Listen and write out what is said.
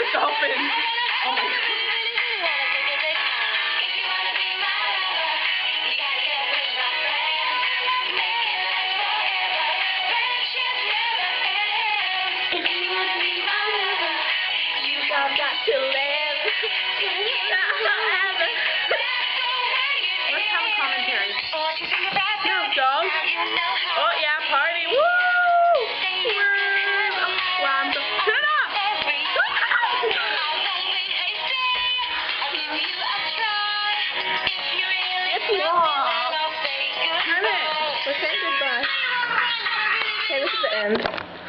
just opened. Oh my god. Let's have a commentary. No, dog. Oh. Turn it. Okay, this is the end.